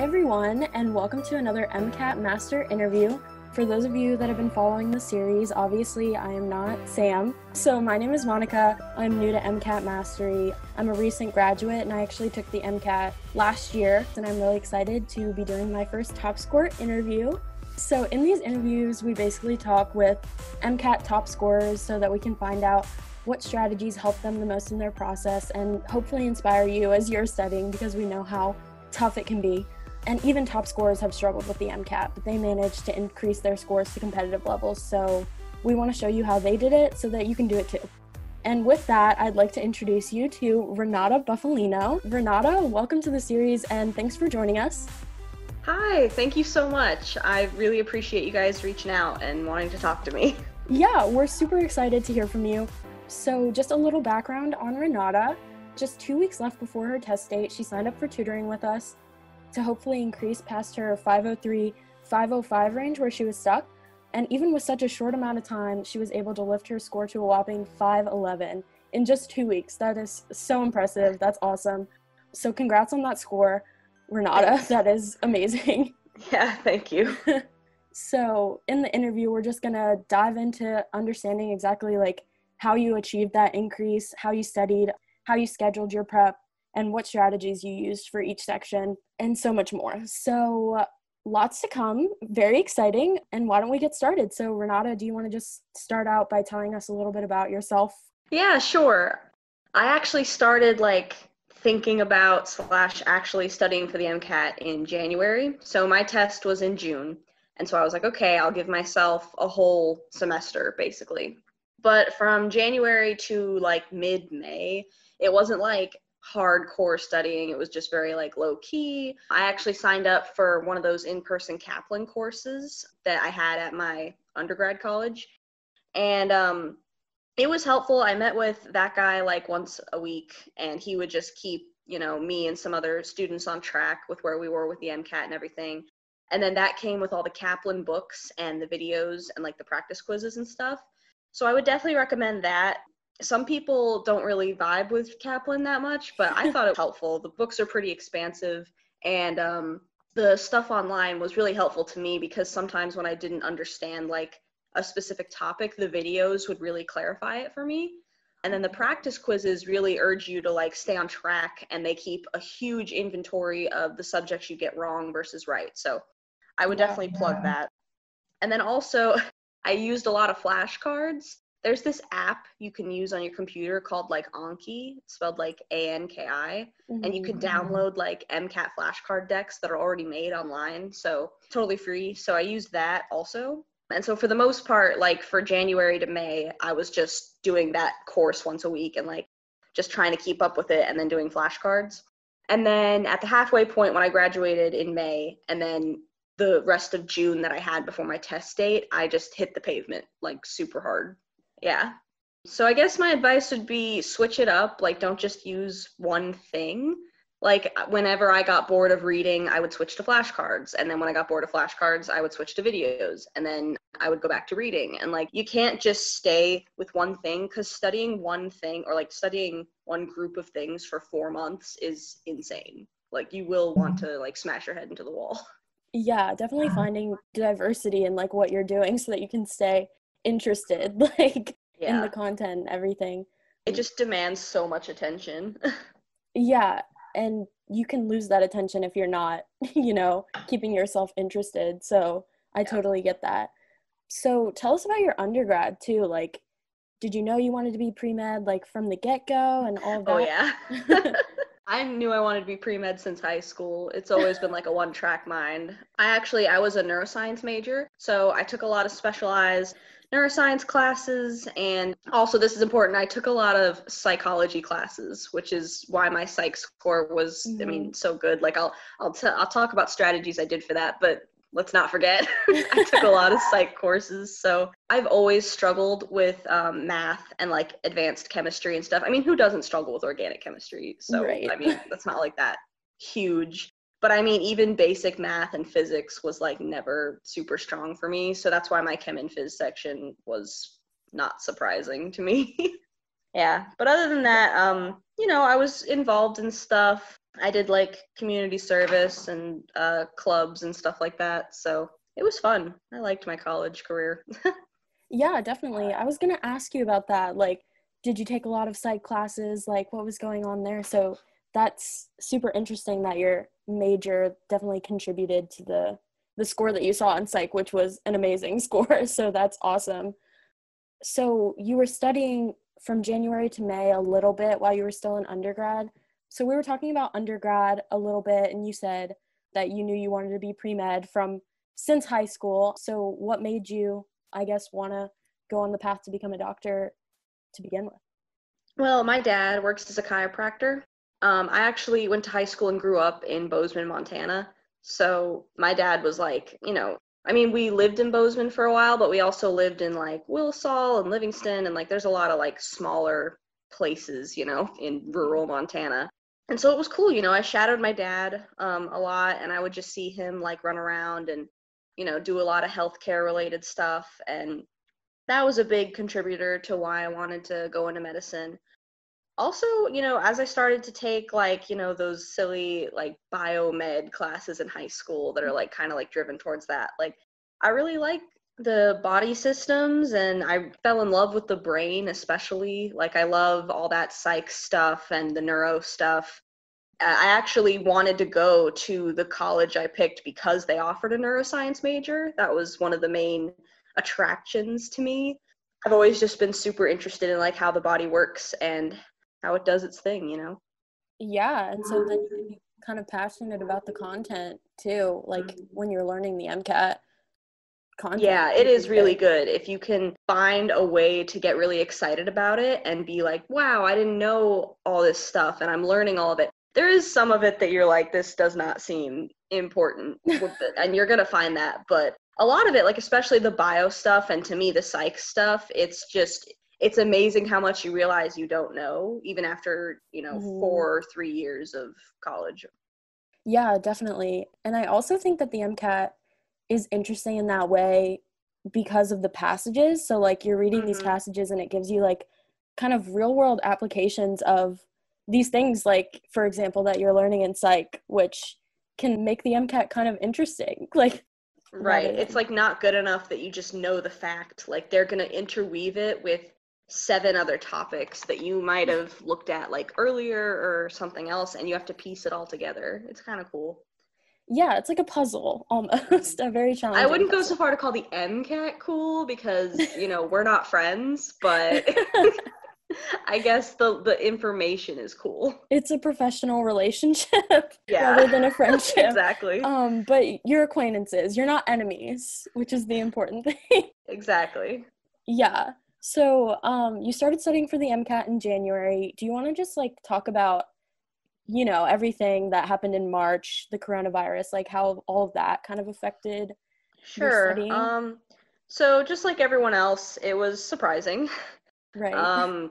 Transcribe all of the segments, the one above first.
Everyone, and welcome to another MCAT Master interview. For those of you that have been following the series, obviously I am not Sam. So, my name is Monica. I'm new to MCAT Mastery. I'm a recent graduate and I actually took the MCAT last year, and I'm really excited to be doing my first top score interview. So, in these interviews, we basically talk with MCAT top scorers so that we can find out what strategies help them the most in their process and hopefully inspire you as you're studying because we know how tough it can be. And even top scorers have struggled with the MCAT, but they managed to increase their scores to competitive levels. So we want to show you how they did it so that you can do it too. And with that, I'd like to introduce you to Renata Buffalino. Renata, welcome to the series and thanks for joining us. Hi, thank you so much. I really appreciate you guys reaching out and wanting to talk to me. Yeah, we're super excited to hear from you. So, just a little background on Renata. Just two weeks left before her test date, she signed up for tutoring with us to hopefully increase past her 503 505 range where she was stuck. And even with such a short amount of time, she was able to lift her score to a whopping 511 in just two weeks. That is so impressive. That's awesome. So, congrats on that score, Renata. That is amazing. Yeah, thank you. so, in the interview, we're just going to dive into understanding exactly like how you achieved that increase, how you studied, how you scheduled your prep, and what strategies you used for each section, and so much more. So, lots to come. Very exciting. And why don't we get started? So, Renata, do you want to just start out by telling us a little bit about yourself? Yeah, sure. I actually started like thinking about slash actually studying for the MCAT in January. So my test was in June. And so I was like, okay, I'll give myself a whole semester basically. But from January to like mid May, it wasn't like hardcore studying. It was just very like low key. I actually signed up for one of those in person Kaplan courses that I had at my undergrad college. And um, it was helpful. I met with that guy like once a week, and he would just keep, you know, me and some other students on track with where we were with the MCAT and everything. And then that came with all the Kaplan books and the videos and like the practice quizzes and stuff. So I would definitely recommend that. Some people don't really vibe with Kaplan that much, but I thought it was helpful. The books are pretty expansive, and um, the stuff online was really helpful to me because sometimes when I didn't understand like a specific topic, the videos would really clarify it for me. And then the practice quizzes really urge you to like stay on track and they keep a huge inventory of the subjects you get wrong versus right. So I would definitely plug that. And then also I used a lot of flashcards. There's this app you can use on your computer called like Anki, spelled like A N K I, mm-hmm. and you can download like MCAT flashcard decks that are already made online. So totally free. So I used that also. And so for the most part, like for January to May, I was just doing that course once a week and like just trying to keep up with it and then doing flashcards. And then at the halfway point when I graduated in May, and then the rest of June that I had before my test date, I just hit the pavement like super hard. Yeah. So I guess my advice would be switch it up. Like, don't just use one thing. Like, whenever I got bored of reading, I would switch to flashcards. And then when I got bored of flashcards, I would switch to videos. And then I would go back to reading. And like, you can't just stay with one thing because studying one thing or like studying one group of things for four months is insane. Like, you will want to like smash your head into the wall. yeah definitely finding diversity in like what you're doing so that you can stay interested like yeah. in the content and everything it just demands so much attention yeah and you can lose that attention if you're not you know keeping yourself interested so i yeah. totally get that so tell us about your undergrad too like did you know you wanted to be pre-med like from the get-go and all oh, that oh yeah I knew I wanted to be pre-med since high school. It's always been like a one-track mind. I actually I was a neuroscience major, so I took a lot of specialized neuroscience classes and also this is important i took a lot of psychology classes which is why my psych score was mm-hmm. i mean mm-hmm. so good like i'll i'll, t- I'll talk about strategies i did for that but let's not forget i took a lot of psych courses so i've always struggled with um, math and like advanced chemistry and stuff i mean who doesn't struggle with organic chemistry so right. i mean that's not like that huge but i mean even basic math and physics was like never super strong for me so that's why my chem and phys section was not surprising to me yeah but other than that um you know i was involved in stuff I did like community service and uh, clubs and stuff like that. So it was fun. I liked my college career. yeah, definitely. I was going to ask you about that. Like, did you take a lot of psych classes? Like, what was going on there? So that's super interesting that your major definitely contributed to the the score that you saw in psych, which was an amazing score. So that's awesome. So you were studying from January to May a little bit while you were still in undergrad. So we were talking about undergrad a little bit, and you said that you knew you wanted to be pre med from since high school. So what made you, I guess, want to go on the path to become a doctor to begin with? Well, my dad works as a chiropractor. Um, I actually went to high school and grew up in Bozeman, Montana. So my dad was like, you know, I mean, we lived in Bozeman for a while, but we also lived in like Wilsall and Livingston, and like there's a lot of like smaller places, you know, in rural Montana. And so it was cool, you know. I shadowed my dad um, a lot, and I would just see him like run around and, you know, do a lot of healthcare related stuff. And that was a big contributor to why I wanted to go into medicine also you know as i started to take like you know those silly like biomed classes in high school that are like kind of like driven towards that like i really like the body systems and i fell in love with the brain especially. Like i love all that psych stuff and the neuro stuff. I actually wanted to go to the college i picked because they offered a neuroscience major. That was one of the main attractions to me. I've always just been super interested in like how the body works and how it does its thing, you know? Yeah. And so then you can be kind of passionate about the content too, like mm-hmm. when you're learning the MCAT content. Yeah, it is really good. If you can find a way to get really excited about it and be like, wow, I didn't know all this stuff and I'm learning all of it. There is some of it that you're like, this does not seem important. and you're going to find that. But a lot of it, like especially the bio stuff and to me, the psych stuff, it's just, it's amazing how much you realize you don't know even after you know mm-hmm. four or three years of college. Yeah definitely. And i also think that the mcat is interesting in that way because of the passages. So like you're reading mm-hmm. these passages and it gives you like kind of real world applications of these things like for example that you're learning in psych which can make the mcat kind of interesting. Like right. it's like not good enough that you just know the fact. Like they're going to interweave it with seven other topics that you might have looked at like earlier or something else and you have to piece it all together it's kind of cool yeah it's like a puzzle almost a very challenging i wouldn't puzzle. go so far to call the mcat cool because you know we're not friends but I guess the the information is cool. It's a professional relationship yeah. rather than a friendship. exactly. Um, but you're acquaintances. You're not enemies, which is the important thing. exactly. Yeah. So, um, you started studying for the MCAT in January. Do you want to just like talk about, you know, everything that happened in March, the coronavirus, like how all of that kind of affected? Sure. Um, so just like everyone else, it was surprising. Right. Um,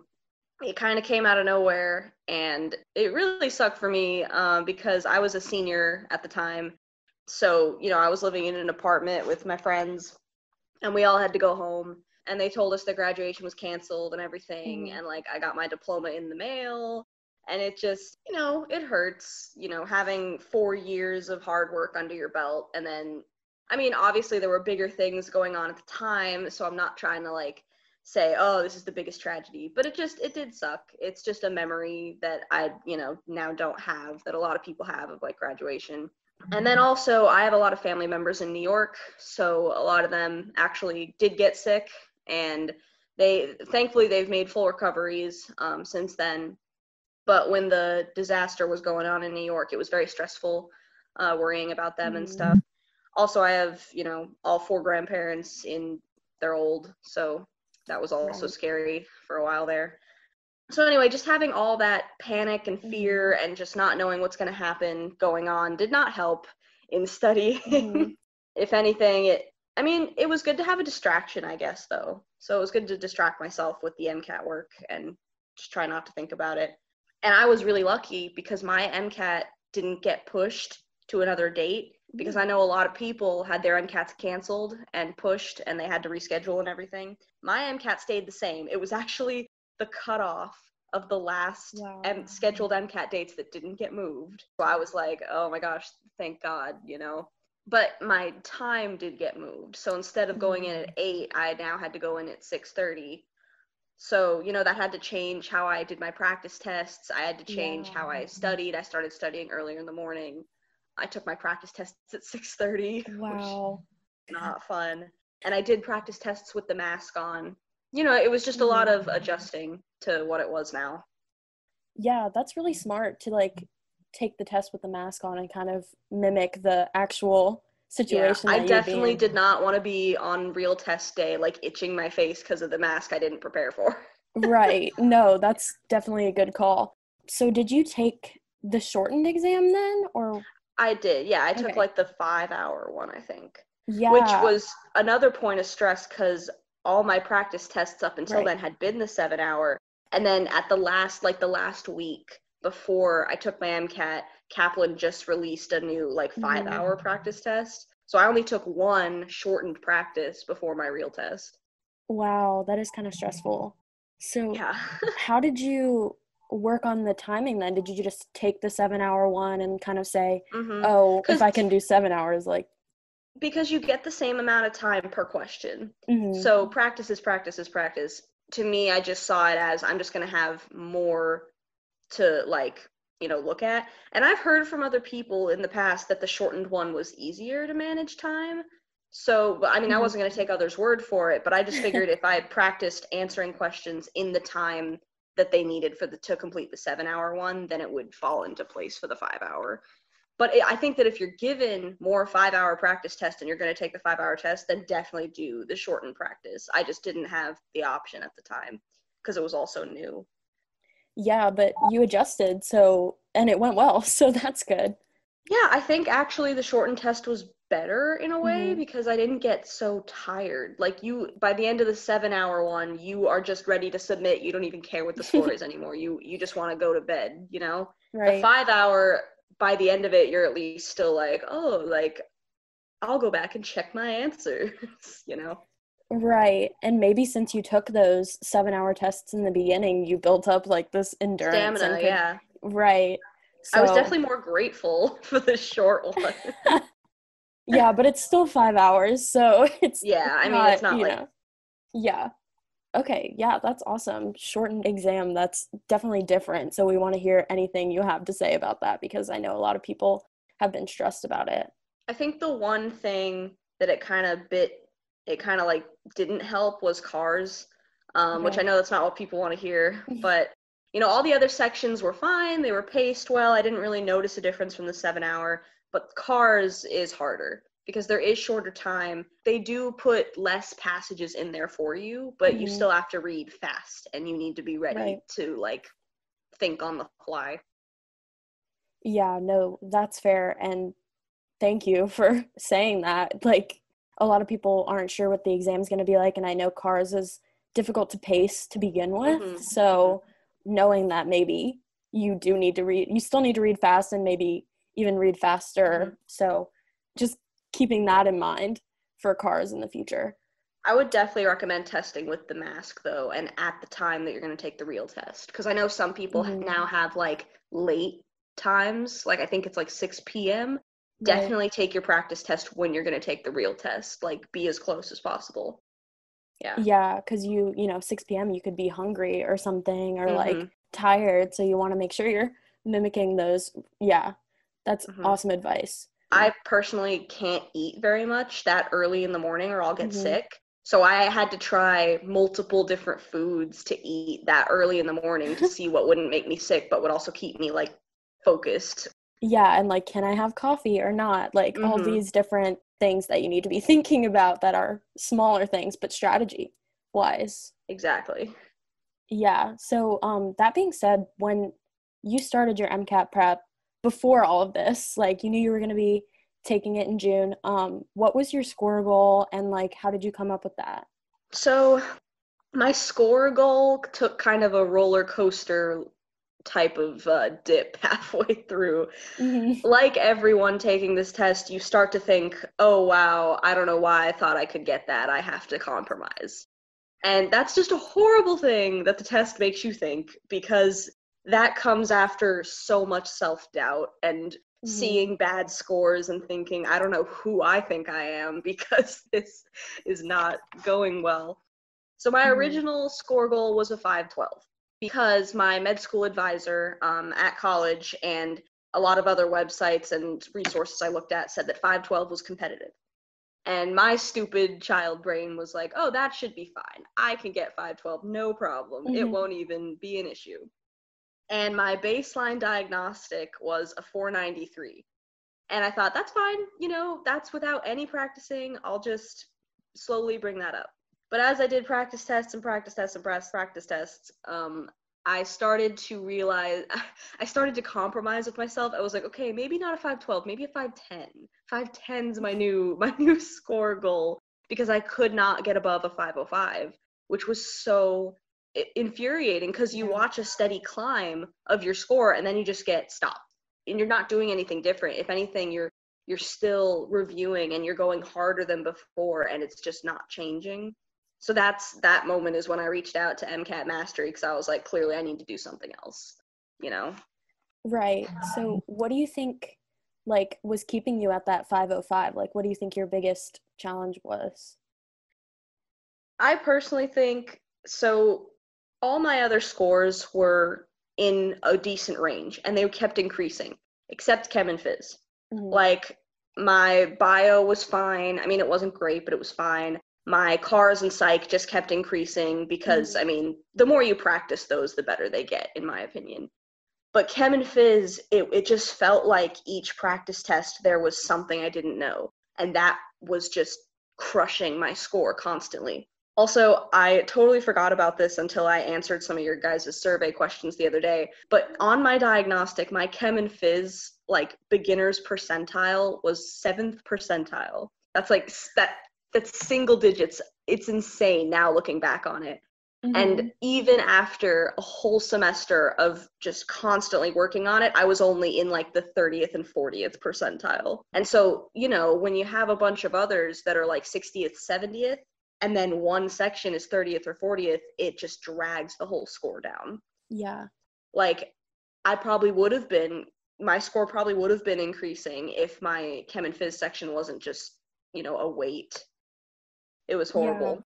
it kind of came out of nowhere, and it really sucked for me um, because I was a senior at the time. So you know, I was living in an apartment with my friends, and we all had to go home and they told us that graduation was canceled and everything mm-hmm. and like i got my diploma in the mail and it just you know it hurts you know having four years of hard work under your belt and then i mean obviously there were bigger things going on at the time so i'm not trying to like say oh this is the biggest tragedy but it just it did suck. It's just a memory that i you know now don't have that a lot of people have of like graduation. And then also i have a lot of family members in new york so a lot of them actually did get sick and they thankfully they've made full recoveries um, since then. But when the disaster was going on in New York, it was very stressful, uh, worrying about them mm-hmm. and stuff. Also, I have you know all four grandparents in they're old, so that was also right. scary for a while there. So anyway, just having all that panic and fear mm-hmm. and just not knowing what's going to happen going on did not help in studying. Mm-hmm. if anything, it I mean, it was good to have a distraction, I guess, though. So it was good to distract myself with the MCAT work and just try not to think about it. And I was really lucky because my MCAT didn't get pushed to another date because mm-hmm. I know a lot of people had their MCATs canceled and pushed and they had to reschedule and everything. My MCAT stayed the same. It was actually the cutoff of the last Wow. M- scheduled MCAT dates that didn't get moved. So I was like, oh my gosh, thank God, you know. But my time did get moved. So instead of going in at mm-hmm. 8, I now had to go in at 6:30. So, you know, that had to change how I did my practice tests. I had to change how I studied. I started studying earlier in the morning. I took my practice tests at 6:30. Wow. not fun. And I did practice tests with the mask on. You know, it was just a lot mm-hmm. of adjusting to what it was now. Yeah, that's really smart to like take the test with the mask on and kind of mimic the actual situation. Yeah, I that you'd be definitely did not want to be on real test day, like itching my face because of the mask I didn't prepare for. right. No, that's definitely a good call. So did you take the shortened exam then or I did, yeah. I took Okay. like the five hour one, I think, yeah. which was another point of stress because all my practice tests up until Right. then had been the seven hour. And then at the last, like the last week before I took my MCAT, Kaplan just released a new like five Mhm. hour practice test. So I only took one shortened practice before my real test. Wow, that is kind of stressful. So Yeah. how did you work on the timing then? Did you just take the 7-hour one and kind of say, hmm "Oh, if I can do 7 hours like because you get the same amount of time per question. mhm, So practice is practice is practice. To me, I just saw it as I'm just going to have more to like, you know, look at. And I've heard from other people in the past that the shortened one was easier to manage time. So, but, I mean, I Mhm. wasn't going to take others' word for it, but I just figured if I practiced answering questions in the time that they needed for the to complete the 7-hour one, then it would fall into place for the 5-hour. But I I think that if you're given more five hour practice tests and you're going to take the five hour test, then definitely do the shortened practice. I just didn't have the option at the time because it was also new. Yeah, but you adjusted, so and it went well, so that's good. Yeah, I think actually the shortened test was better in a way Mhm. because I didn't get so tired. Like you by the end of the 7 hour one, you are just ready to submit. You don't even care what the score is anymore. You you just want to go to bed, you know? The 5 hour by the end of it, you're at least still like, "Oh, like I'll go back and check my answers," you know? Right. And maybe since you took those 7-hour tests in the beginning, you built up like this endurance and Stamina, could yeah. right. I was definitely more grateful for the short one. yeah, but it's still 5 hours, so it's yeah, I mean, it's not like know. Yeah. Okay, yeah, that's awesome. Shortened exam, that's definitely different. So we want to hear anything you have to say about that because I know a lot of people have been stressed about it. I think the one thing that it kind of bit, it kind of like didn't help was cars, um, which I know that's not what people want to hear, but you know, all the other sections were fine. They were paced well. I didn't really notice a difference from the seven hour, but cars is harder because there is shorter time. They do put less passages in there for you, but you Mhm. still have to read fast and you need to be ready Right. to like think on the fly. Yeah, no, that's fair. And thank you for saying that. Like, a lot of people aren't sure what the exam's going to be like. And I know cars is difficult to pace to begin with. Mhm, So, knowing that maybe you do need to read, you still need to read fast and maybe even read faster. So, just keeping that in mind for cars in the future. I would definitely recommend testing with the mask though, and at the time that you're going to take the real test. Because I know some people Mhm. now have like late times, like I think it's like 6 p.m. Right. Definitely take your practice test when you're going to take the real test. Like be as close as possible. Yeah. Yeah, because you, you know, 6 p.m., you could be hungry or something or like Mhm. tired. So you want to make sure you're mimicking those. Yeah, that's Mhm. awesome advice. I personally can't eat very much that early in the morning or I'll get Mhm. sick. So I had to try multiple different foods to eat that early in the morning to see what wouldn't make me sick but would also keep me like focused. Yeah, and like, can I have coffee or not? Like, all Mhm. these different things that you need to be thinking about that are smaller things, but strategy wise. Exactly. Yeah. So, um, that being said, when you started your MCAT prep before all of this, like you knew you were going to be taking it in June, um, what was your score goal and like how did you come up with that? So my score goal took kind of a roller coaster type of uh, dip halfway through. Mhm. Like everyone taking this test, you start to think, oh wow, I don't know why I thought I could get that. I have to compromise. And that's just a horrible thing that the test makes you think because that comes after so much self doubt and mm-hmm. seeing bad scores and thinking, I don't know who I think I am because this is not going well. So my mm-hmm. original score goal was a 512 because my med school advisor um, at college and a lot of other websites and resources I looked at said that 512 was competitive. And my stupid child brain was like, oh, that should be fine. I can get 512, no problem. Mm-hmm. It won't even be an issue. And my baseline diagnostic was a 493. And I thought, that's fine. You know, that's without any practicing. I'll just slowly bring that up. But as I did practice tests and practice tests and practice tests, um, I started to realize I started to compromise with myself. I was like, okay, maybe not a 512, maybe a 510. 510 is my new my new score goal because I could not get above a 505, which was so infuriating because you watch a steady climb of your score and then you just get stopped. And you're not doing anything different. If anything, you're you're still reviewing and you're going harder than before and it's just not changing so that's that moment is when I reached out to MCAT Mastery because I was like, clearly I need to do something else, you know? Right. So what do you think like was keeping you at that 505? Like what do you think your biggest challenge was? I personally think so all my other scores were in a decent range and they kept increasing except chem and phys. Mm-hmm. Like my bio was fine. I mean, it wasn't great, but it was fine my cars and psych just kept increasing because mm-hmm. I mean, the more you practice those, the better they get, in my opinion. But chem and phys, it, it just felt like each practice test there was something I didn't know. And that was just crushing my score constantly. Also, I totally forgot about this until I answered some of your guys' survey questions the other day. But on my diagnostic, my chem and phys, like beginner's percentile, was seventh percentile. That's like that that's single digits. It's insane now looking back on it. Mm-hmm. And even after a whole semester of just constantly working on it, I was only in like the 30th and 40th percentile. And so, you know, when you have a bunch of others that are like 60th, 70th, and then one section is 30th or 40th, it just drags the whole score down. Yeah. Like, I probably would have been, my score probably would have been increasing if my chem and phys section wasn't just, you know, a weight it was horrible.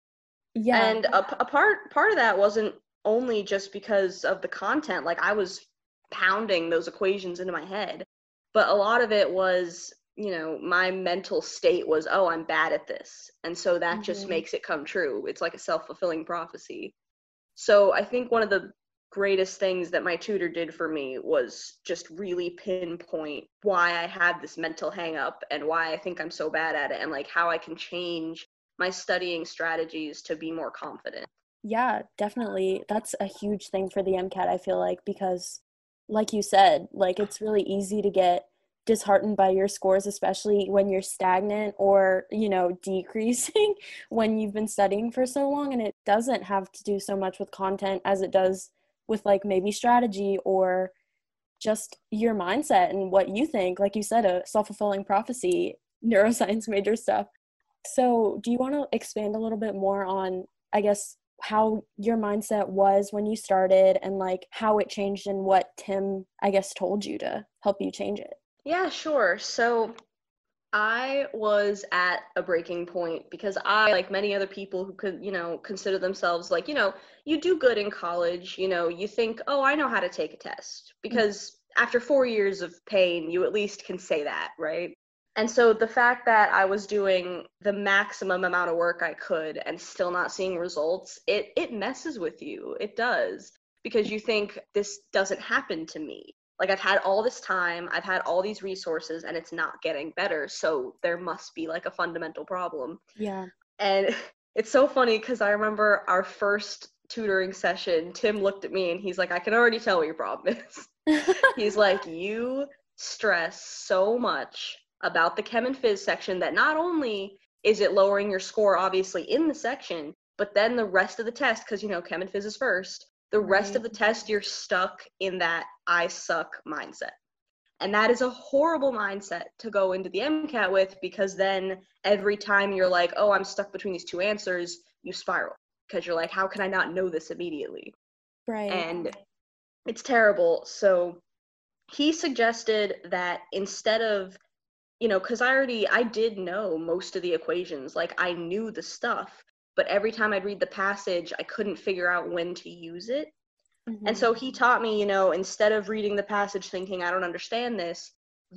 Yeah. yeah. And a, a part part of that wasn't only just because of the content. Like I was pounding those equations into my head, but a lot of it was you know my mental state was oh i'm bad at this and so that mm-hmm. just makes it come true it's like a self-fulfilling prophecy so i think one of the greatest things that my tutor did for me was just really pinpoint why i had this mental hang up and why i think i'm so bad at it and like how i can change my studying strategies to be more confident. Yeah, definitely. That's a huge thing for the MCAT, I feel like, because like you said, like it's really easy to get disheartened by your scores especially when you're stagnant or you know decreasing when you've been studying for so long and it doesn't have to do so much with content as it does with like maybe strategy or just your mindset and what you think like you said a self-fulfilling prophecy neuroscience major stuff so, do you want to expand a little bit more on, I guess, how your mindset was when you started and like how it changed and what Tim, I guess, told you to help you change it? Yeah, sure. So, I was at a breaking point because I, like many other people who could, you know, consider themselves like, you know, you do good in college, you know, you think, oh, I know how to take a test because mm-hmm. after four years of pain, you at least can say that, right? And so the fact that I was doing the maximum amount of work I could and still not seeing results, it it messes with you. It does because you think this doesn't happen to me. Like I've had all this time, I've had all these resources and it's not getting better. So there must be like a fundamental problem. Yeah. And it's so funny cuz I remember our first tutoring session, Tim looked at me and he's like, "I can already tell what your problem is." he's like, "You stress so much about the chem and phys section that not only is it lowering your score obviously in the section, but then the rest of the test, because you know chem and phys is first, the rest right. of the test you're stuck in that I suck mindset. And that is a horrible mindset to go into the MCAT with because then every time you're like, oh, I'm stuck between these two answers, you spiral because you're like, how can I not know this immediately? Right. And it's terrible. So he suggested that instead of you know because i already i did know most of the equations like i knew the stuff but every time i'd read the passage i couldn't figure out when to use it. Mm-hmm. and so he taught me you know instead of reading the passage thinking i don't understand this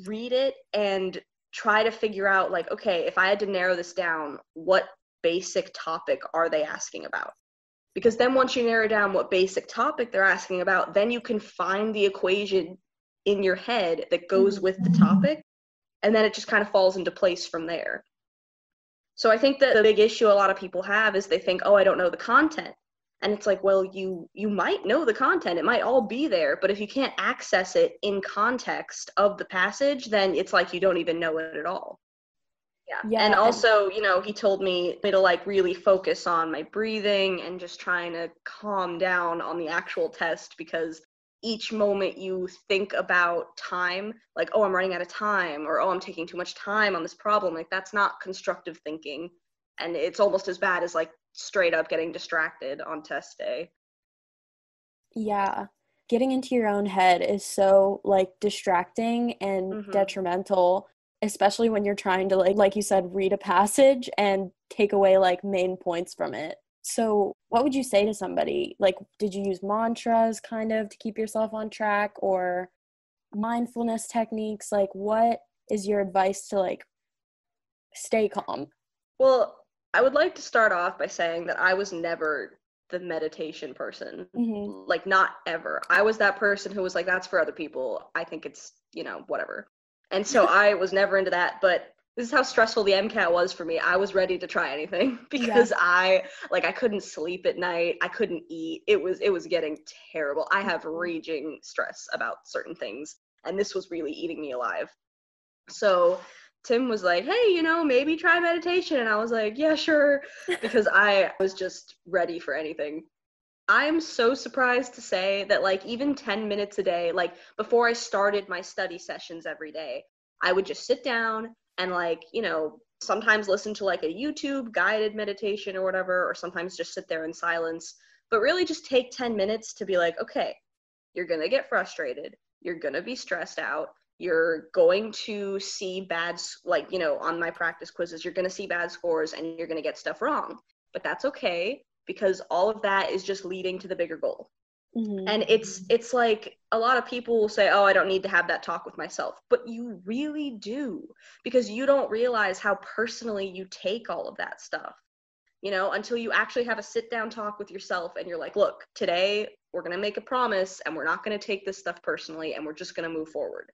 read it and try to figure out like okay if i had to narrow this down what basic topic are they asking about? Because then once you narrow down what basic topic they're asking about then you can find the equation in your head that goes with the topic and then it just kind of falls into place from there. So i think that the big issue a lot of people have is they think oh i don't know the content. And it's like well you you might know the content. It might all be there but if you can't access it in context of the passage then it's like you don't even know it at all. Yeah. yeah. And also you know he told me to like really focus on my breathing and just trying to calm down on the actual test because each moment you think about time, like, oh, I'm running out of time, or oh, I'm taking too much time on this problem, like, that's not constructive thinking. And it's almost as bad as like straight up getting distracted on test day. Yeah. Getting into your own head is so like distracting and mm-hmm. detrimental, especially when you're trying to like like you said read a passage and take away like main points from it. So, what would you say to somebody? Like, did you use mantras kind of to keep yourself on track or mindfulness techniques? Like, what is your advice to like stay calm? Well, I would like to start off by saying that I was never the meditation person. Mm-hmm. Like, not ever. I was that person who was like, that's for other people. I think it's, you know, whatever. And so I was never into that. But this is how stressful the MCAT was for me. I was ready to try anything because yeah. I like I couldn't sleep at night. I couldn't eat. It was it was getting terrible. I have mm-hmm. raging stress about certain things and this was really eating me alive. So Tim was like, "Hey, you know, maybe try meditation." And I was like, "Yeah, sure," because I was just ready for anything. I'm so surprised to say that like even 10 minutes a day, like before I started my study sessions every day, I would just sit down and like you know sometimes listen to like a youtube guided meditation or whatever or sometimes just sit there in silence but really just take 10 minutes to be like okay you're going to get frustrated you're going to be stressed out you're going to see bad like you know on my practice quizzes you're going to see bad scores and you're going to get stuff wrong. But that's okay because all of that is just leading to the bigger goal Mm-hmm. And it's it's like a lot of people will say, "Oh, I don't need to have that talk with myself." But you really do because you don't realize how personally you take all of that stuff. You know, until you actually have a sit down talk with yourself and you're like, "Look, today we're going to make a promise and we're not going to take this stuff personally and we're just going to move forward."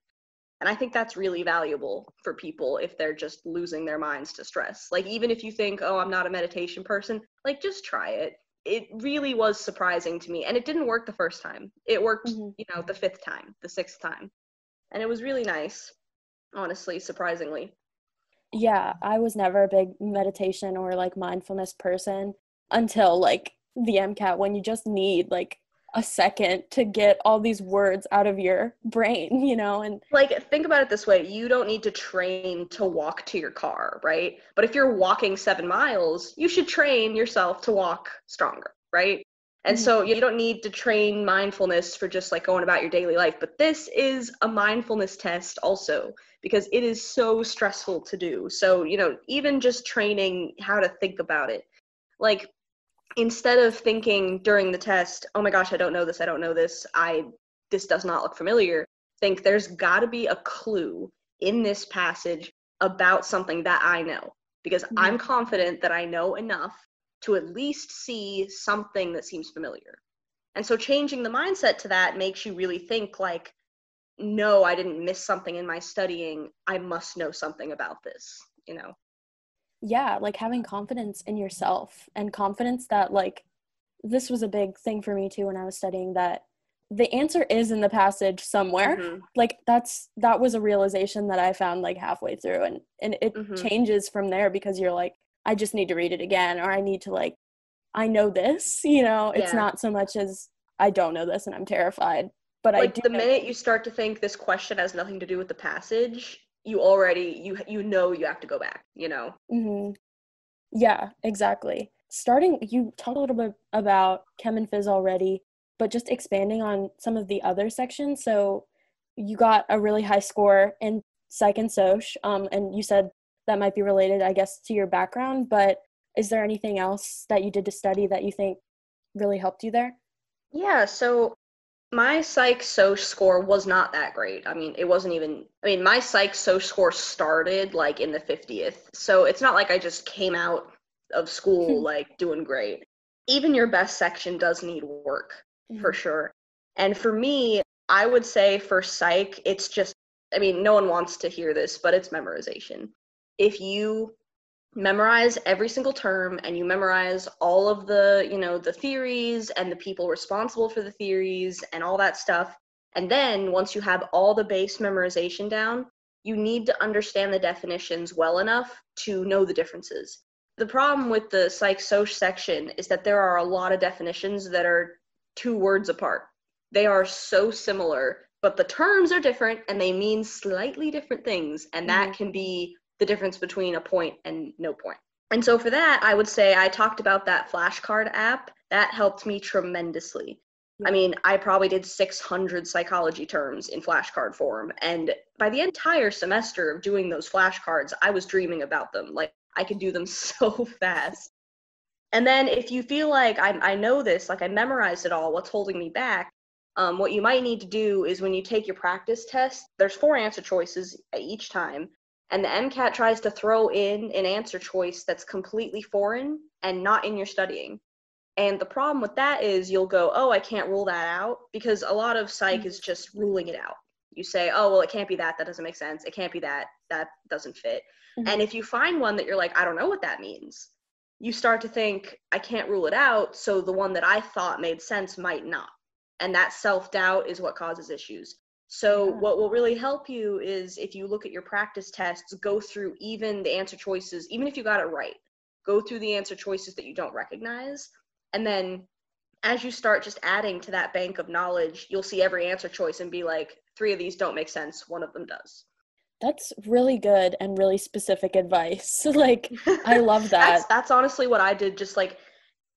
And I think that's really valuable for people if they're just losing their minds to stress. Like even if you think, "Oh, I'm not a meditation person," like just try it it really was surprising to me and it didn't work the first time. It worked mm-hmm. you know the fifth time the sixth time. And it was really nice honestly surprisingly. Yeah i was never a big meditation or like mindfulness person until like the mcat when you just need like a second to get all these words out of your brain, you know? And like think about it this way, you don't need to train to walk to your car, right? But if you're walking 7 miles, you should train yourself to walk stronger, right? And mm-hmm. so you don't need to train mindfulness for just like going about your daily life, but this is a mindfulness test also because it is so stressful to do. So, you know, even just training how to think about it. Like instead of thinking during the test, oh my gosh, I don't know this, I don't know this, I this does not look familiar, think there's got to be a clue in this passage about something that I know because mm-hmm. I'm confident that I know enough to at least see something that seems familiar. And so changing the mindset to that makes you really think like no, I didn't miss something in my studying. I must know something about this, you know yeah like having confidence in yourself and confidence that like this was a big thing for me too when i was studying that the answer is in the passage somewhere mm-hmm. like that's that was a realization that i found like halfway through and and it mm-hmm. changes from there because you're like i just need to read it again or i need to like i know this you know it's yeah. not so much as i don't know this and i'm terrified but like i do the minute you start to think this question has nothing to do with the passage you already you you know you have to go back you know mm-hmm. yeah exactly starting, you talked a little bit about Chem and Phys already, but just expanding on some of the other sections. So you got a really high score in Psych and Soc, um, and you said that might be related, I guess, to your background, but is there anything else that you did to study that you think really helped you there? Yeah, so my psych so score was not that great. I mean, it wasn't even I mean, my psych so score started like in the 50th. So it's not like I just came out of school hmm. like doing great. Even your best section does need work for hmm. sure. And for me, I would say for psych, it's just I mean, no one wants to hear this, but it's memorization. If you memorize every single term and you memorize all of the you know the theories and the people responsible for the theories and all that stuff. And then once you have all the base memorization down you need to understand the definitions well enough to know the differences. The problem with the psych soc section is that there are a lot of definitions that are two words apart. They are so similar but the terms are different and they mean slightly different things. And that mm-hmm. can be the difference between a point and no point. And so for that, I would say I talked about that flashcard app. That helped me tremendously. I mean, I probably did 600 psychology terms in flashcard form. And by the entire semester of doing those flashcards, I was dreaming about them. Like, I could do them so fast. And then if you feel like I, I know this, like I memorized it all, what's holding me back? Um, what you might need to do is when you take your practice test, there's four answer choices each time and the MCAT tries to throw in an answer choice that's completely foreign and not in your studying. And the problem with that is you'll go, oh, I can't rule that out because a lot of psych mm-hmm. is just ruling it out. You say, oh, well, it can't be that. That doesn't make sense. It can't be that. That doesn't fit. Mm-hmm. And if you find one that you're like, I don't know what that means, you start to think, I can't rule it out. So the one that I thought made sense might not. And that self doubt is what causes issues. So yeah. what will really help you is if you look at your practice tests, go through even the answer choices, even if you got it right, go through the answer choices that you don't recognize. And then as you start just adding to that bank of knowledge, you'll see every answer choice and be like, three of these don't make sense, one of them does. That's really good and really specific advice. like I love that. that's, that's honestly what I did just like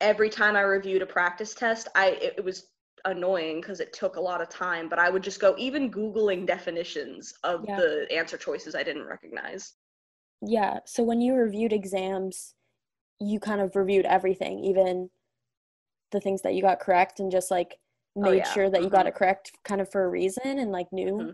every time I reviewed a practice test, I it, it was annoying because it took a lot of time, but I would just go even Googling definitions of yeah. the answer choices I didn't recognize. Yeah. So when you reviewed exams, you kind of reviewed everything, even the things that you got correct, and just like oh, made oh, yeah. sure that you mm-hmm. got it correct kind of for a reason and like knew. Mm-hmm.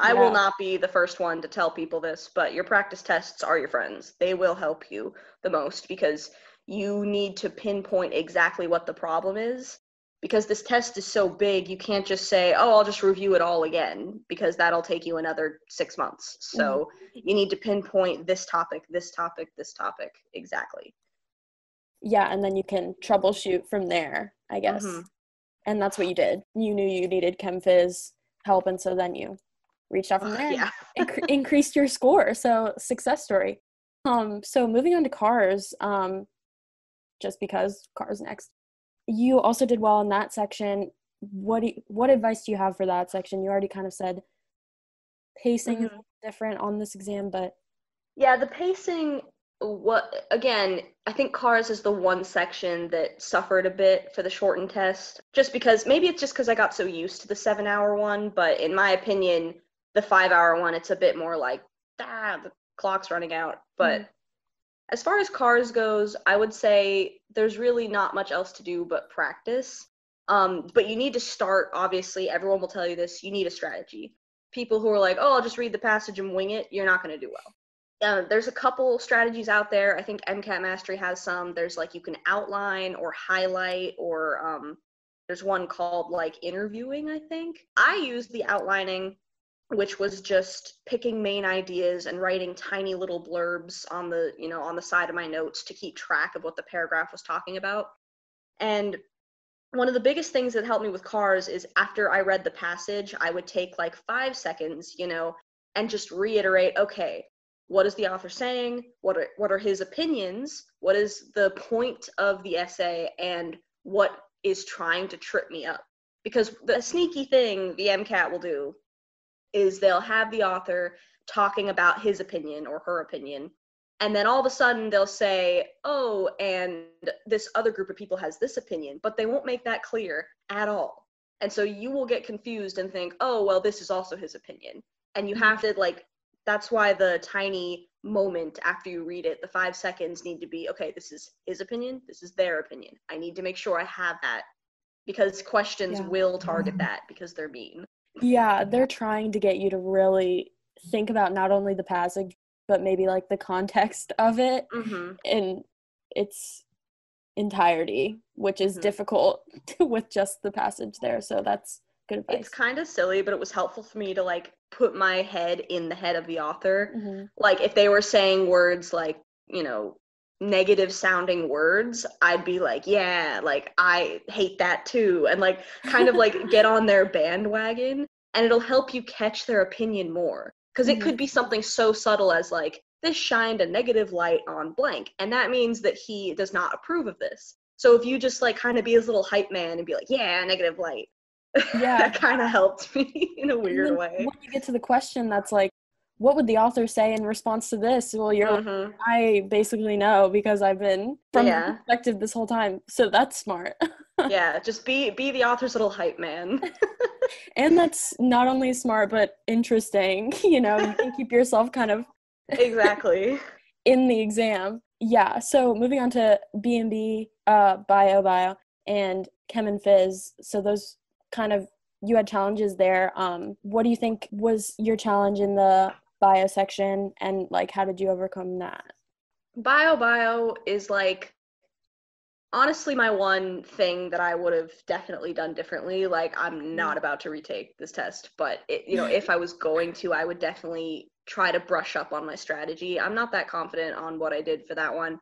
I yeah. will not be the first one to tell people this, but your practice tests are your friends. They will help you the most because you need to pinpoint exactly what the problem is because this test is so big, you can't just say, oh, I'll just review it all again, because that'll take you another six months. So mm-hmm. you need to pinpoint this topic, this topic, this topic exactly. Yeah, and then you can troubleshoot from there, I guess. Mm-hmm. And that's what you did. You knew you needed ChemPhys help, and so then you reached out from there. yeah. inc- increased your score. So success story. Um, so moving on to cars, um, just because cars next you also did well in that section. What do you, what advice do you have for that section? You already kind of said pacing mm-hmm. is different on this exam, but yeah, the pacing what again i think cars is the one section that suffered a bit for the shortened test just because maybe it's just because i got so used to the seven hour one but in my opinion the five hour one it's a bit more like ah the clock's running out but mm as far as cars goes, I would say there's really not much else to do but practice. Um, but you need to start, obviously, everyone will tell you this, you need a strategy. People who are like, oh, I'll just read the passage and wing it, you're not going to do well. Uh, there's a couple strategies out there. I think MCAT Mastery has some. There's like you can outline or highlight, or um, there's one called like interviewing, I think. I use the outlining which was just picking main ideas and writing tiny little blurbs on the you know on the side of my notes to keep track of what the paragraph was talking about. And one of the biggest things that helped me with cars is after i read the passage i would take like five seconds you know and just reiterate okay what is the author saying? What are what are his opinions? What is the point of the essay? And what is trying to trip me up? Because the sneaky thing the mcat will do is they'll have the author talking about his opinion or her opinion And then all of a sudden they'll say, oh, and this other group of people has this opinion, but they won't make that clear at all. And so you will get confused and think, oh, well, this is also his opinion. And you mm-hmm. have to, like, that's why the tiny moment after you read it, the five seconds need to be, okay, this is his opinion, this is their opinion. I need to make sure I have that because questions Yeah. will target that because they're mean. Yeah, they're trying to get you to really think about not only the passage, but maybe like the context of it hmm in its entirety, which is Mhm. difficult with just the passage there. So that's good advice. It's kind of silly, but it was helpful for me to like put my head in the head of the author. Mhm. Like if they were saying words like, you know, negative sounding words, I'd be like, yeah, like I hate that too. And like kind of like get on their bandwagon and it'll help you catch their opinion more. Because it could mm-hmm. be something so subtle as like, this shined a negative light on blank. And that means that he does not approve of this. So if you just like kind of be his little hype man and be like, yeah, negative light. Yeah. that kind of helped me in a weird way. When you get to the question that's like, what would the author say in response to this? Well, you're Mhm. I basically know because I've been from Yeah. the perspective this whole time. So that's smart. yeah, just be be the author's little hype man. and that's not only smart but interesting. You know, you can keep yourself kind of exactly. in the exam. Yeah. So moving on to B and B, uh, bio, bio, and chem and phys. So those kind of you had challenges there. Um, what do you think was your challenge in the bio section, and like how did you overcome that? Bio bio is like honestly my one thing that I would have definitely done differently. Like I'm not mm. about to retake this test, but it, you know, if I was going to, I would definitely try to brush up on my strategy. I'm not that confident on what I did for that one.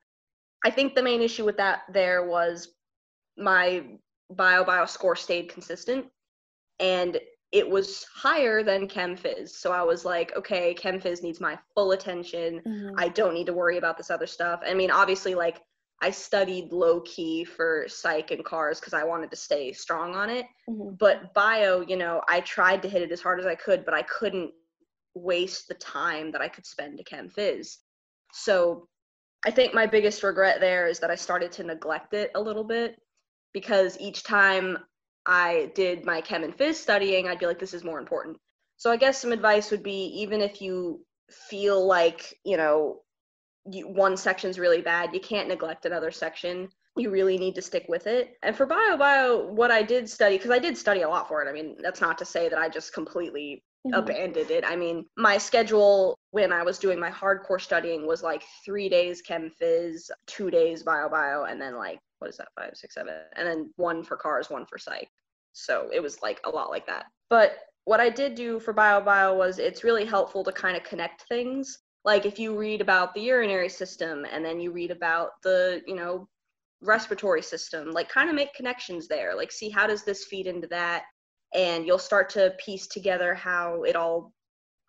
I think the main issue with that there was my bio bio score stayed consistent and it was higher than chem phys. So I was like, okay, chem phys needs my full attention. Mhm. I don't need to worry about this other stuff. I mean, obviously, like I studied low key for psych and cars because I wanted to stay strong on it. Mhm. But bio, you know, I tried to hit it as hard as I could, but I couldn't waste the time that I could spend to chem phys. So I think my biggest regret there is that I started to neglect it a little bit because each time I did my chem and phys studying, I'd be like, this is more important. So I guess some advice would be even if you feel like, you know, you, one section's really bad, you can't neglect another section. You really need to stick with it. And for bio bio, what I did study, because I did study a lot for it. I mean, that's not to say that I just completely Mhm. abandoned it. I mean, my schedule when I was doing my hardcore studying was like three days chem phys, two days bio bio, and then like what is that, five, six, seven, and then one for cars, one for psych. So it was like a lot like that. But what I did do for bio bio was it's really helpful to kind of connect things. Like if you read about the urinary system and then you read about the, you know, respiratory system, like kind of make connections there. Like see how does this feed into that? and you'll start to piece together how it all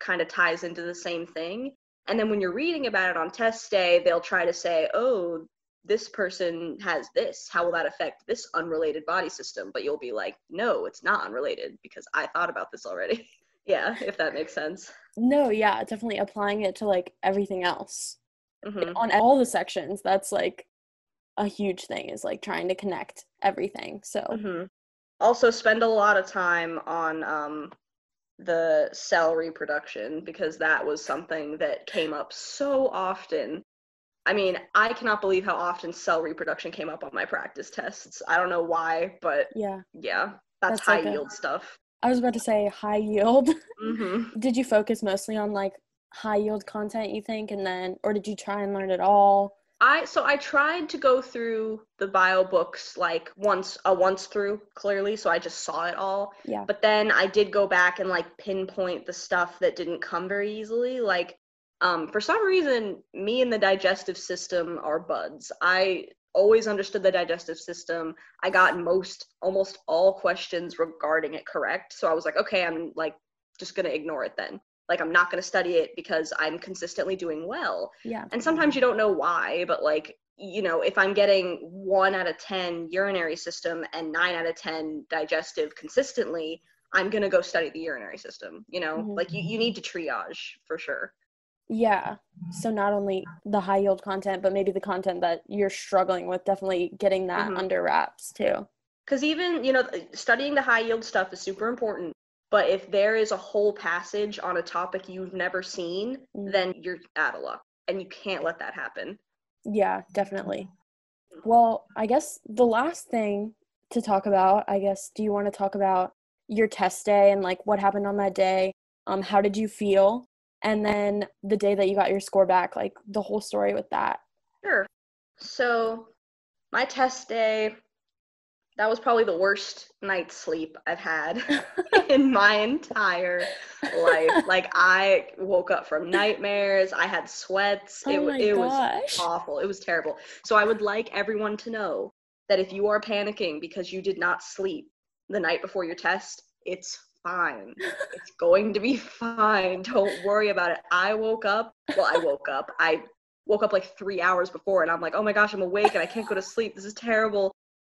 kind of ties into the same thing. And then when you're reading about it on test day, they'll try to say, oh, this person has this. How will that affect this unrelated body system? But you'll be like, no, it's not unrelated because I thought about this already. yeah, if that makes sense. No, yeah, definitely applying it to like everything else hmm on all the sections. That's like a huge thing is like trying to connect everything. So hmm Also, spend a lot of time on um, the cell reproduction because that was something that came up so often. I mean, I cannot believe how often cell reproduction came up on my practice tests. I don't know why, but yeah, yeah, that's, That's high like a- yield stuff. I was about to say high yield. hmm did you focus mostly on like high yield content you think and then or did you try and learn it all I so I tried to go through the bio books like once a once through clearly, so I just saw it all. yeah but then I did go back and like pinpoint the stuff that didn't come very easily. Like, um, for some reason, me and the digestive system are buds. I always understood the digestive system. I got most, almost all questions regarding it correct. So I was like, okay, I'm like just gonna ignore it then. Like, I'm not gonna study it because I'm consistently doing well yeah and sometimes you don't know why but like you know if i'm getting 1 out of 10 urinary system and 9 out of 10 digestive consistently i'm going to go study the urinary system you know Mhm. like you, you need to triage for sure Yeah. So not only the high yield content, but maybe the content that you're struggling with, definitely getting that Mhm. under wraps too. Because even, you know, studying the high yield stuff is super important. But if there is a whole passage on a topic you've never seen, Mm. then you're out of luck. And you can't let that happen. Yeah, definitely. Well, I guess the last thing to talk about, I guess, do you want to talk about your test day and like what happened on that day? Um, how did you feel? And then the day that you got your score back, like the whole story with that. Sure. So, my test day, that was probably the worst night's sleep I've had in my entire life. Like, I woke up from nightmares. I had sweats. Oh it it was awful. It was terrible. So, I would like everyone to know that if you are panicking because you did not sleep the night before your test, it's fine. It's going to be fine. Don't worry about it. I woke up. Well, I woke up. I woke up like three hours before and I'm like, oh my gosh, I'm awake and I can't go to sleep. This is terrible.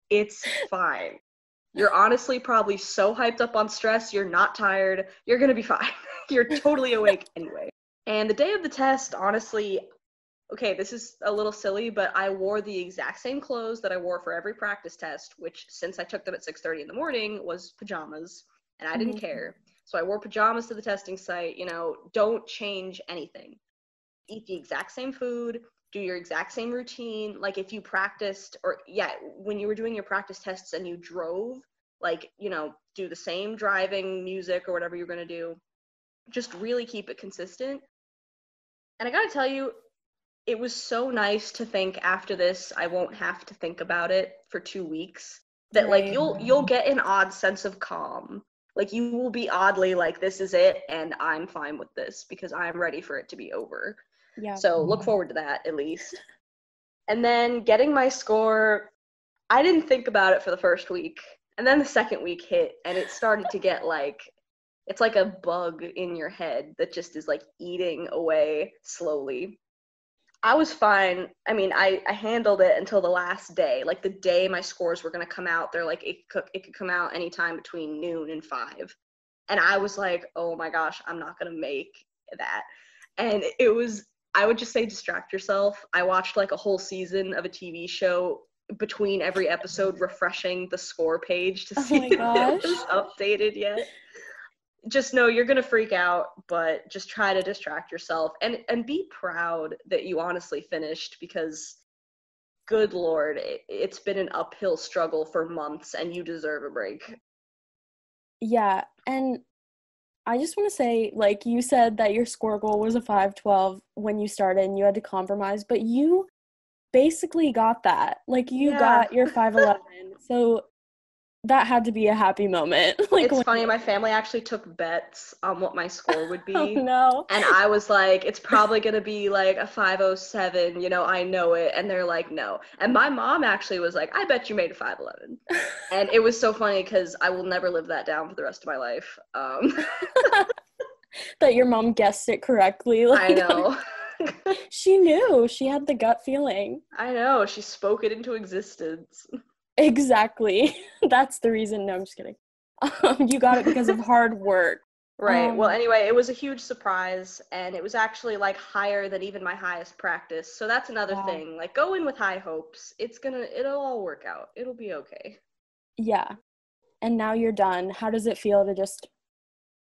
It's fine. You're honestly probably so hyped up on stress, you're not tired. You're going to be fine. you're totally awake anyway. And the day of the test, honestly, okay, this is a little silly, but I wore the exact same clothes that I wore for every practice test, which since I took them at 6:30 in the morning was pajamas, and I didn't Mhm. care. So I wore pajamas to the testing site, you know, don't change anything. Eat the exact same food, do your exact same routine. Like if you practiced or yeah, when you were doing your practice tests and you drove, like, you know, do the same driving music or whatever you're going to do. Just really keep it consistent. And I got to tell you, it was so nice to think after this I won't have to think about it for 2 weeks. That like you'll you'll get an odd sense of calm. Like you will be oddly like this is it and I'm fine with this because I'm ready for it to be over. Yeah. So look forward to that at least. And then getting my score, I didn't think about it for the first week. And then the second week hit and it started to get like it's like a bug in your head that just is like eating away slowly. I was fine. I mean, I, I handled it until the last day. Like the day my scores were gonna come out, they're like it could it could come out anytime between noon and five. And I was like, oh my gosh, I'm not gonna make that. And it was I would just say distract yourself. I watched like a whole season of a TV show between every episode, refreshing the score page to Oh see my if it was updated yet. Just know you're gonna freak out, but just try to distract yourself and and be proud that you honestly finished because good lord, it, it's been an uphill struggle for months and you deserve a break. Yeah, and I just want to say, like you said that your score goal was a 512 when you started and you had to compromise, but you basically got that. Like you Yeah. got your 511. so that had to be a happy moment. like It's when- funny, my family actually took bets on what my score would be. Oh no. And I was like, it's probably going to be like a 507, you know, I know it. And they're like, no. And my mom actually was like, I bet you made a 511. And it was so funny because I will never live that down for the rest of my life. Um, that your mom guessed it correctly. Like I know. she knew. She had the gut feeling. I know. She spoke it into existence. Exactly. That's the reason. No, I'm just kidding. Um, you got it because of hard work. Right. well, Um, anyway, it was a huge surprise and it was actually like higher than even my highest practice. So that's another Wow. thing. Like go in with high hopes. It's going to it'll all work out. It'll be okay. Yeah. And now you're done. How does it feel to just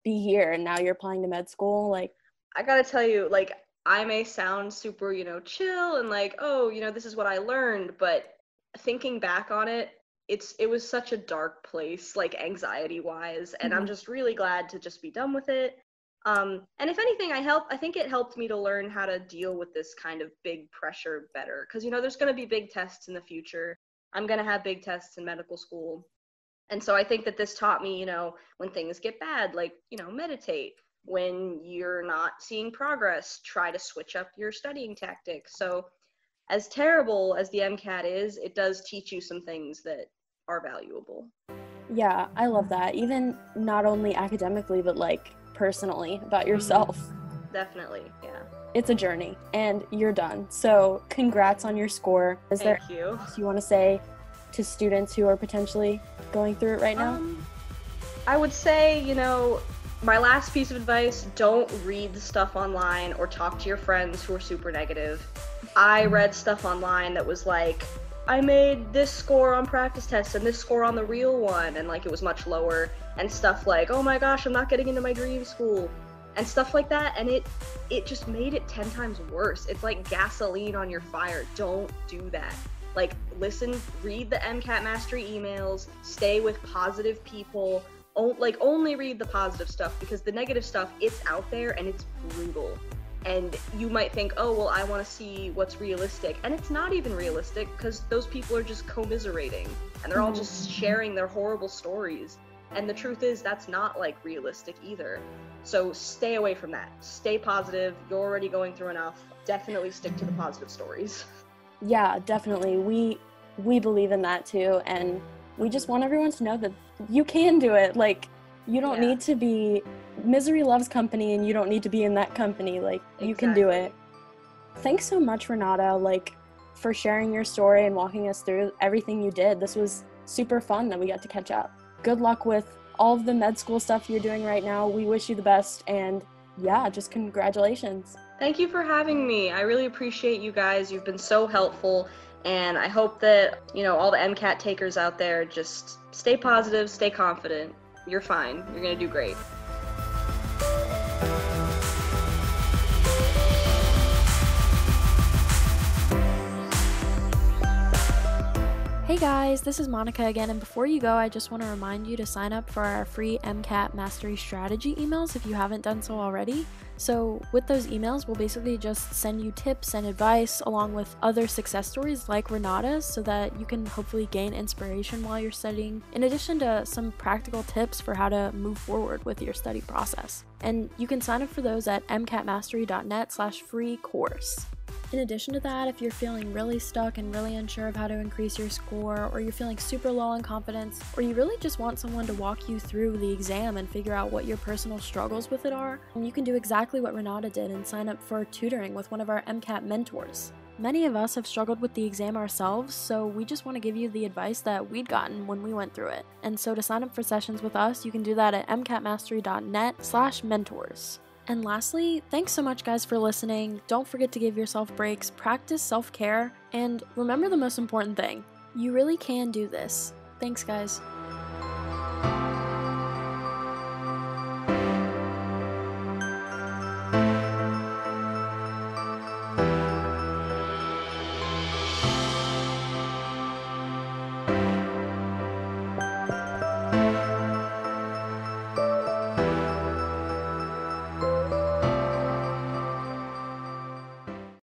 be here and now you're applying to med school? Like, I got to tell you like I may sound super, you know, chill and like, oh, you know, this is what I learned, but thinking back on it, it's it was such a dark place like anxiety wise and I'm Mhm. just really glad to just be done with it. Um, and if anything, I help. I think it helped me to learn how to deal with this kind of big pressure better. Because you know, there's going to be big tests in the future. I'm going to have big tests in medical school, and so I think that this taught me, you know, when things get bad, like you know, meditate. When you're not seeing progress, try to switch up your studying tactics. So, as terrible as the MCAT is, it does teach you some things that are valuable. yeah, I love that. Even not only academically, but like personally about yourself. Definitely, yeah. It's a journey and you're done. So, congrats on your score. Is there Thank you. else you want to say to students who are potentially going through it right now? Um, I would say, you know, My last piece of advice don't read the stuff online or talk to your friends who are super negative. I read stuff online that was like, I made this score on practice tests and this score on the real one, and like it was much lower, and stuff like, oh my gosh, I'm not getting into my dream school, and stuff like that, and it it just made it ten times worse. It's like gasoline on your fire. Don't do that. Like, listen, read the MCAT mastery emails, stay with positive people. O- like, only read the positive stuff because the negative stuff, it's out there and it's brutal and you might think, oh, well, I want to see what's realistic. And it's not even realistic because those people are just commiserating and they're all just mm-hmm. sharing their horrible stories. And the truth is, that's not like realistic either. So stay away from that. Stay positive. You're already going through enough. Definitely stick to the positive stories. Yeah, definitely. We we believe in that too and we just want everyone to know that you can do it. Like you don't yeah. need to be misery loves company and you don't need to be in that company like exactly. you can do it. Thanks so much renata like for sharing your story and walking us through everything you did. This was super fun that we got to catch up. Good luck with all of the med school stuff you're doing right now. We wish you the best and yeah just congratulations. Thank you for having me. I really appreciate you guys. You've been so helpful and i hope that you know all the mcat takers out there just stay positive stay confident. You're fine. You're gonna do great Hey guys, this is Monica again, and before you go, I just want to remind you to sign up for our free MCAT Mastery Strategy emails if you haven't done so already. So, with those emails, we'll basically just send you tips and advice along with other success stories like Renata's so that you can hopefully gain inspiration while you're studying, in addition to some practical tips for how to move forward with your study process. And you can sign up for those at mcatmastery.net slash free course. In addition to that, if you're feeling really stuck and really unsure of how to increase your score, or you're feeling super low on confidence, or you really just want someone to walk you through the exam and figure out what your personal struggles with it are, you can do exactly what Renata did and sign up for tutoring with one of our MCAT mentors. Many of us have struggled with the exam ourselves, so we just want to give you the advice that we'd gotten when we went through it. And so to sign up for sessions with us, you can do that at mcatmastery.net slash mentors. And lastly, thanks so much, guys, for listening. Don't forget to give yourself breaks, practice self care, and remember the most important thing you really can do this. Thanks, guys.